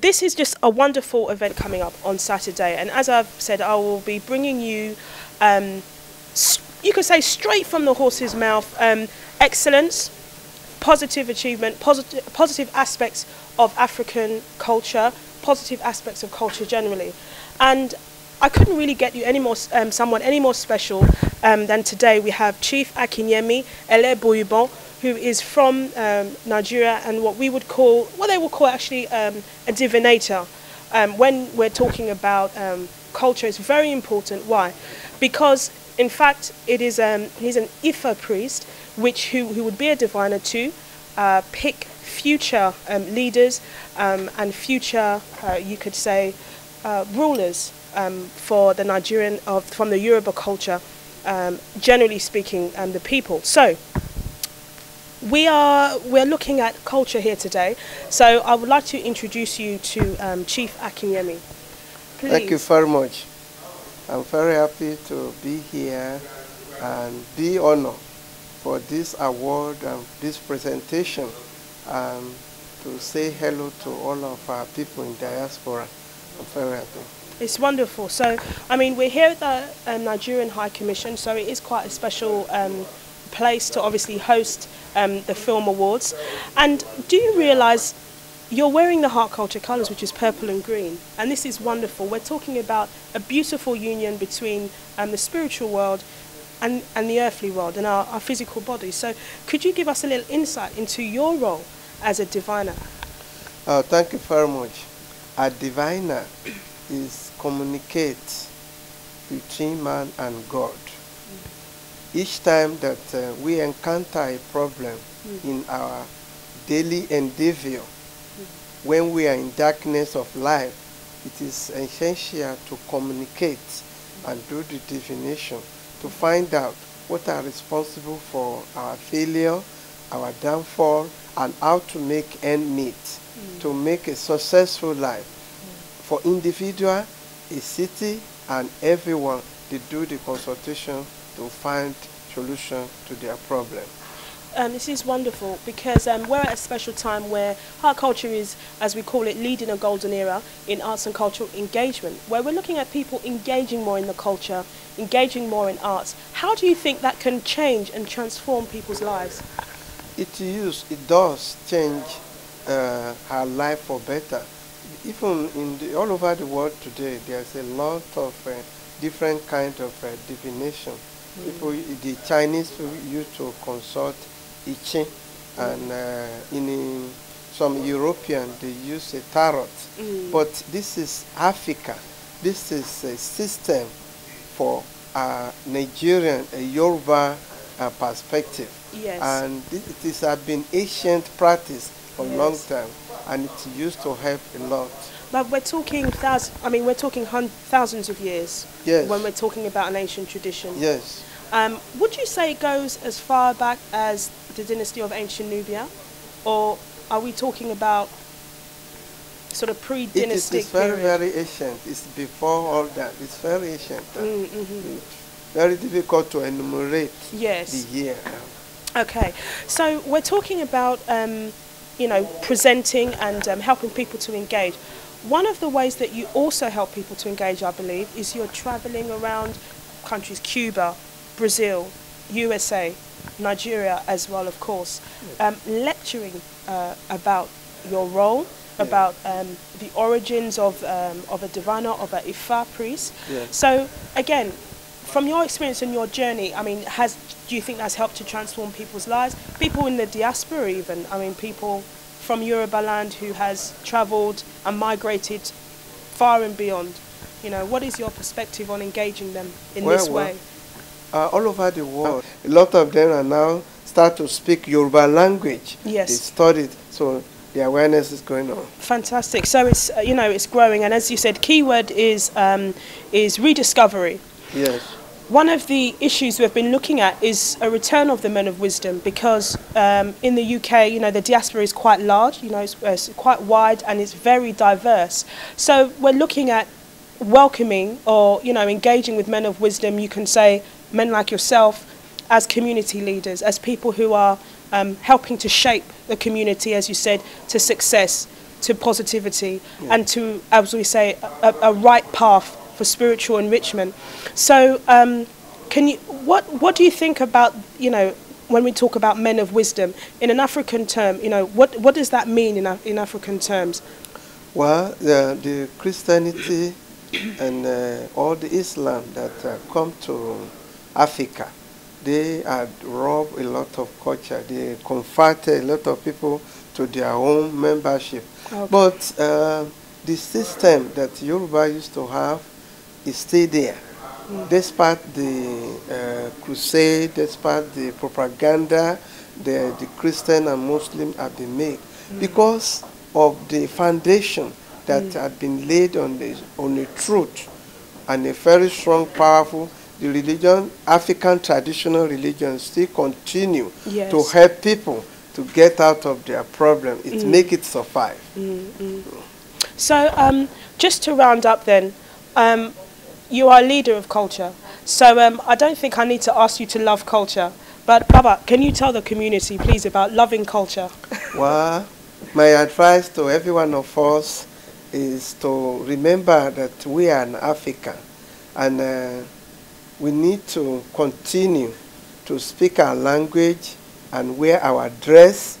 this is just a wonderful event coming up on Saturday. And as I've said, I will be bringing you, um, you could say straight from the horse's mouth, um, excellence, positive achievement, posit positive aspects of African culture, positive aspects of culture generally. And I couldn't really get you any more, um, someone any more special um, than today. We have Chief Akinyemi Ele Bouyubon, who is from um, Nigeria and what we would call, what they would call actually um, a divinator. Um, when we're talking about um, culture, it's very important. Why? Because in fact, it is he's an Ifa priest, which who, who would be a diviner too, uh, pick future leaders and future, uh, you could say, uh, rulers um, for the Nigerian, of, from the Yoruba culture, um, generally speaking, and the people. So, we are we're looking at culture here today. So I would like to introduce you to um, Chief Akinyemi. Please. Thank you very much. I'm very happy to be here and be honored for this award and this presentation um, to say hello to all of our people in diaspora. I'm very happy. It's wonderful. So, I mean, we're here at the um, Nigerian High Commission, so it is quite a special um, place to obviously host um, the film awards. And do you realise you're wearing the Hart Culture colours, which is purple and green, and this is wonderful. We're talking about a beautiful union between um, the spiritual world and, and the earthly world and our, our physical bodies. So, could you give us a little insight into your role as a diviner? Oh, thank you very much. A diviner is communicate between man and God. Mm. Each time that uh, we encounter a problem mm. in our daily endeavor, mm. when we are in darkness of life, it is essential to communicate and do the divination to find out what are responsible for our failure, our downfall, and how to make end meet, mm. to make a successful life for individual, a city, and everyone, they do the consultation to find solution to their problem. Um, this is wonderful because um, we're at a special time where art culture is, as we call it, leading a golden era in arts and cultural engagement, where we're looking at people engaging more in the culture, engaging more in arts. How do you think that can change and transform people's lives? It, use, it does change uh, our life for better even in the, all over the world today, there's a lot of uh, different kind of uh, divination. Mm. People, the Chinese used to consult I Ching, and uh, in some European they use a tarot. Mm. But this is Africa. This is a system for a Nigerian, a Yoruba uh, perspective. Yes. And it is has been ancient practice for yes. a long time and it's used to help a lot. But we're talking thousands. I mean, we're talking thousands of years. Yes. When we're talking about an ancient tradition. Yes. Um, would you say it goes as far back as the dynasty of ancient Nubia, or are we talking about sort of pre-dynastic? It is very, period? very ancient. It's before all that. It's very ancient. Mm -hmm. very difficult to enumerate. Yes. The year. Okay, so we're talking about. Um, you know, presenting and um, helping people to engage. One of the ways that you also help people to engage, I believe, is you're traveling around countries, Cuba, Brazil, USA, Nigeria as well, of course, um, lecturing uh, about your role, about um, the origins of, um, of a diviner, of a Ifa priest. Yeah. So, again, from your experience and your journey, I mean, has do you think that's helped to transform people's lives? People in the diaspora, even. I mean, people from Yoruba land who has travelled and migrated far and beyond. You know, what is your perspective on engaging them in well, this way? Well, uh, all over the world, a lot of them are now start to speak Yoruba language. Yes. They studied, so the awareness is going on. Fantastic. So it's uh, you know it's growing, and as you said, keyword is um, is rediscovery. Yes. One of the issues we've been looking at is a return of the men of wisdom because um, in the UK, you know, the diaspora is quite large, you know, it's, it's quite wide and it's very diverse. So we're looking at welcoming or, you know, engaging with men of wisdom, you can say men like yourself as community leaders, as people who are um, helping to shape the community, as you said, to success. to positivity and to, as we say, a, a right path for spiritual enrichment. So, um, can you what what do you think about you know when we talk about men of wisdom in an African term? You know, what what does that mean in in African terms? Well, the, the Christianity and uh, all the Islam that uh, come to Africa, they had robbed a lot of culture. They converted a lot of people to their own membership. Okay. But uh, the system that Yoruba used to have is still there. Despite the uh, crusade, despite the propaganda, the, the Christian and Muslim have been made, because of the foundation that had been laid on the on the truth and a very strong, powerful. The religion, African traditional religion, still continue Yes. to help people to get out of their problem. It make it survive. So, um, just to round up, then, um, you are a leader of culture. So, um, I don't think I need to ask you to love culture. But, Baba, can you tell the community, please, about loving culture? Well, my advice to every one of us is to remember that we are an African and uh, we need to continue to speak our language and wear our dress